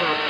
Club.